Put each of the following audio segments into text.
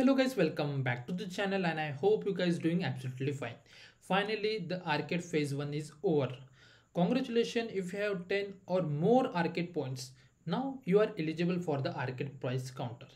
hello guys welcome back to the channel and i hope you guys doing absolutely fine. Finally the arcade phase 1 is over. Congratulations if you have 10 or more arcade points now you are eligible for the arcade price counter.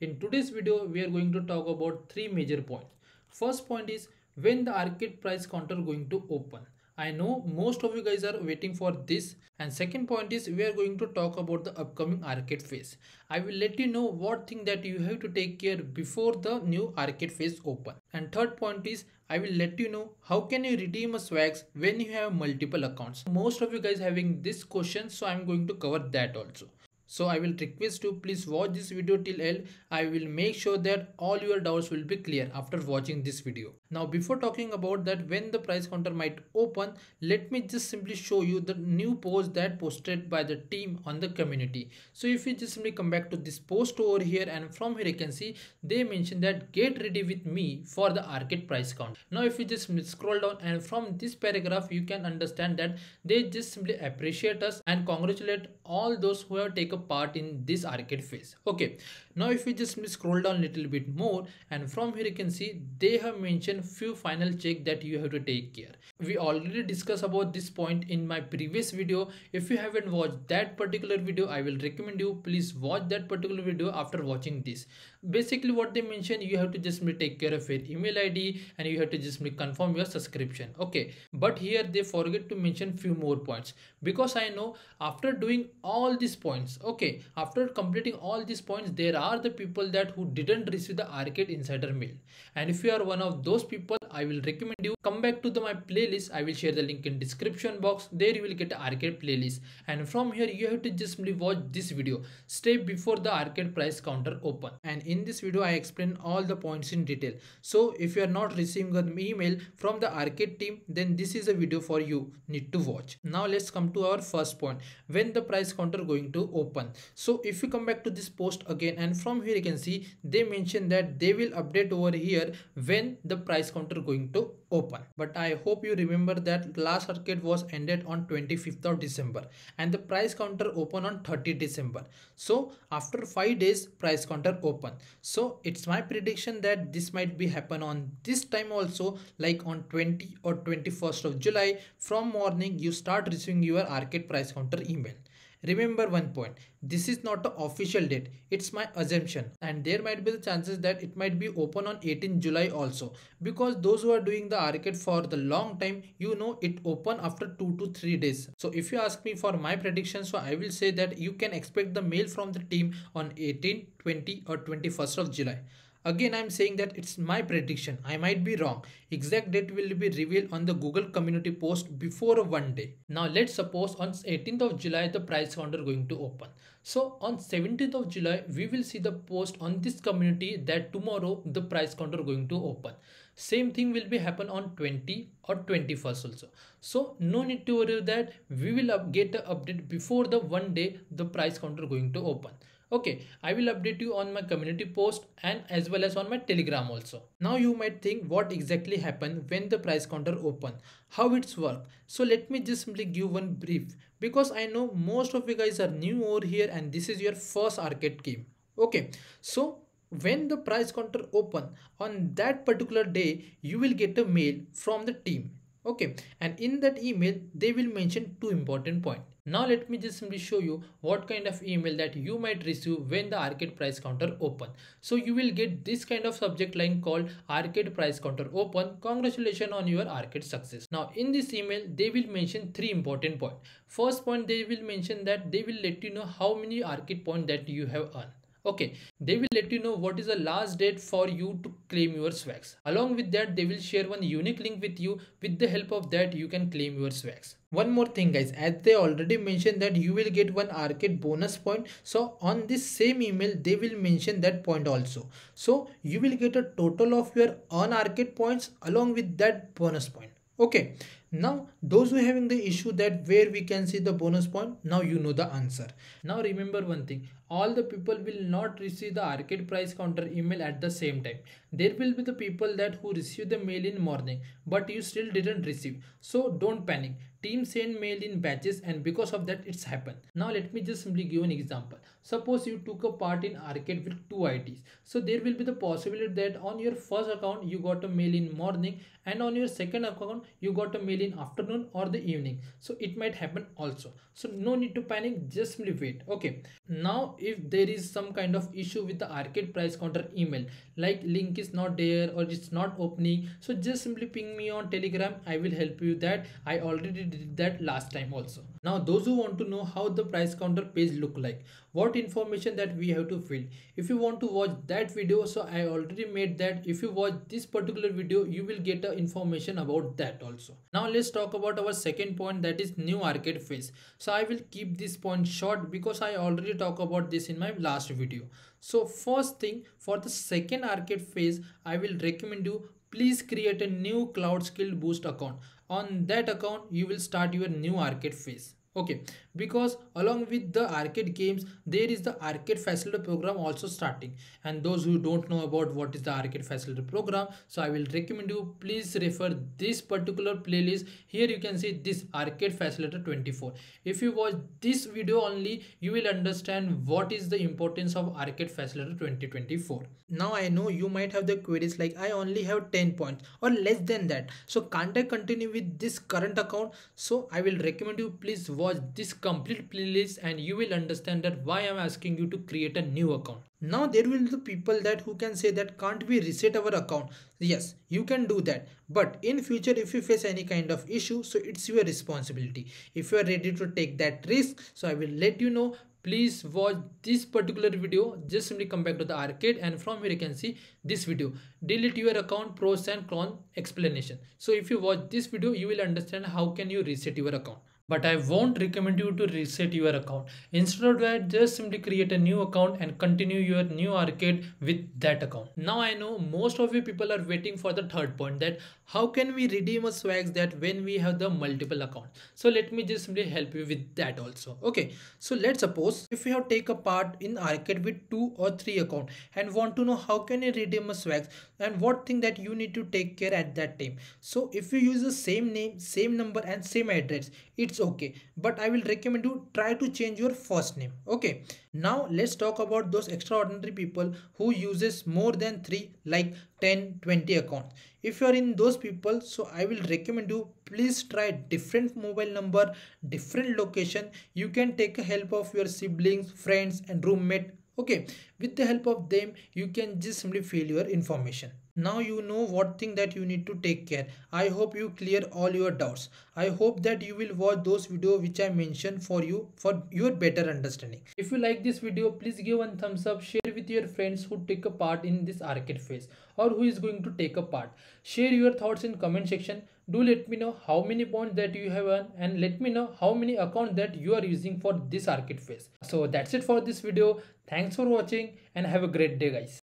In today's video we are going to talk about three major points. First point is when the arcade price counter going to open I know most of you guys are waiting for this and second point is we are going to talk about the upcoming arcade phase. I will let you know what thing that you have to take care before the new arcade phase open. And third point is I will let you know how can you redeem a swags when you have multiple accounts. Most of you guys having this question so I'm going to cover that also so i will request you please watch this video till end. I will make sure that all your doubts will be clear after watching this video. Now before talking about that when the price counter might open let me just simply show you the new post that posted by the team on the community. So if you just simply come back to this post over here and from here you can see they mentioned that get ready with me for the arcade price count. Now if you just scroll down and from this paragraph you can understand that they just simply appreciate us and congratulate all those who have taken part in this arcade phase. Okay now if we just scroll down a little bit more and from here you can see they have mentioned few final check that you have to take care. We already discussed about this point in my previous video. If you haven't watched that particular video i will recommend you please watch that particular video after watching this. Basically what they mentioned you have to just take care of your email id and you have to just confirm your subscription. Okay but here they forget to mention few more points. Because i know after doing all these points okay after completing all these points there are the people that who didn't receive the arcade insider mail. And if you are one of those people i will recommend you come back to the my playlist. I will share the link in description box. There you will get arcade playlist. And from here you have to just simply watch this video. Step before the arcade price counter open. And in this video i explain all the points in detail. So if you are not receiving an email from the arcade team then this is a video for you need to watch. Now let's come to our first point when the price counter going to open. So if you come back to this post again and from here you can see they mention that they will update over here when the price counter going to open. But i hope you remember that last arcade was ended on 25th of december and the price counter open on 30 december. So after five days price counter open. So it's my prediction that this might be happen on this time also like on 20 or 21st of july. From morning you start receiving your arcade price counter email Remember one point, this is not the official date, it's my assumption and there might be the chances that it might be open on 18 July also because those who are doing the arcade for the long time, you know it open after 2 to 3 days. So if you ask me for my prediction, so I will say that you can expect the mail from the team on 18, 20 or 21st of July. Again, I'm saying that it's my prediction. I might be wrong. Exact date will be revealed on the Google community post before one day. Now let's suppose on 18th of July, the price counter going to open. So on 17th of July, we will see the post on this community that tomorrow the price counter going to open. Same thing will be happen on 20 or 21st also. So no need to worry that. We will get the update before the one day the price counter going to open. Okay i will update you on my community post and as well as on my telegram also. Now you might think what exactly happened when the price counter open? How it's work? So let me just simply give one brief because i know most of you guys are new over here and this is your first arcade game. Okay so when the price counter open on that particular day you will get a mail from the team okay and in that email they will mention two important points now let me just simply show you what kind of email that you might receive when the arcade price counter open. So you will get this kind of subject line called arcade price counter open. Congratulations on your arcade success. Now in this email they will mention three important points. First point they will mention that they will let you know how many arcade points that you have earned okay they will let you know what is the last date for you to claim your swags. Along with that they will share one unique link with you. With the help of that you can claim your swags. One more thing guys. As they already mentioned that you will get one arcade bonus point so on this same email they will mention that point also. So you will get a total of your on arcade points along with that bonus point. Okay now those who having the issue that where we can see the bonus point now you know the answer. Now remember one thing. All the people will not receive the arcade price counter email at the same time. There will be the people that who receive the mail in morning but you still didn't receive. So don't panic. Team send mail in batches and because of that it's happened. Now let me just simply give an example. Suppose you took a part in arcade with two ids so there will be the possibility that on your first account you got a mail in morning and on your second account you got a mail in afternoon or the evening. So it might happen also. So no need to panic just simply wait. Okay. Now if there is some kind of issue with the arcade price counter email like link is not there or it's not opening so just simply ping me on telegram. I will help you that. I already did that last time also. Now those who want to know how the price counter page look like what information that we have to fill? If you want to watch that video so i already made that. If you watch this particular video you will get the information about that also. Now let's talk about our second point that is new arcade phase. So i will keep this point short because i already talk about this in my last video. So first thing for the second arcade phase i will recommend you please create a new cloud skill boost account. On that account you will start your new arcade phase okay. Because along with the arcade games there is the arcade facilitator program also starting. And those who don't know about what is the arcade facilitator program so i will recommend you please refer this particular playlist. Here you can see this arcade facilitator 24 if you watch this video only you will understand what is the importance of arcade facilitator 2024 now i know you might have the queries like i only have 10 points or less than that. So can't i continue with this current account? So i will recommend you please watch this complete playlist and you will understand that why I'm asking you to create a new account. Now there will be people that who can say that can't we reset our account? Yes, you can do that. But in future if you face any kind of issue, so it's your responsibility. If you are ready to take that risk, so I will let you know please watch this particular video just simply come back to the arcade and from here you can see this video delete your account pros and cons explanation so if you watch this video you will understand how can you reset your account but I won't recommend you to reset your account. Instead of that, just simply create a new account and continue your new arcade with that account. Now I know most of you people are waiting for the third point that how can we redeem a swags that when we have the multiple account. So let me just simply help you with that also. Okay, so let's suppose if you have take a part in arcade with two or three account and want to know how can you redeem a swags and what thing that you need to take care at that time. So if you use the same name, same number and same address, it's okay. But i will recommend you try to change your first name. Okay. Now let's talk about those extraordinary people who uses more than 3 like 10 20 accounts if you are in those people so i will recommend you please try different mobile number different location. You can take help of your siblings friends and roommate. Okay. With the help of them you can just simply fill your information now you know what thing that you need to take care. I hope you clear all your doubts. I hope that you will watch those video which i mentioned for you for your better understanding. If you like this video please give one thumbs up. Share with your friends who take a part in this arcade phase or who is going to take a part. Share your thoughts in comment section. Do let me know how many points that you have earned and let me know how many accounts that you are using for this arcade phase. So that's it for this video. Thanks for watching and have a great day guys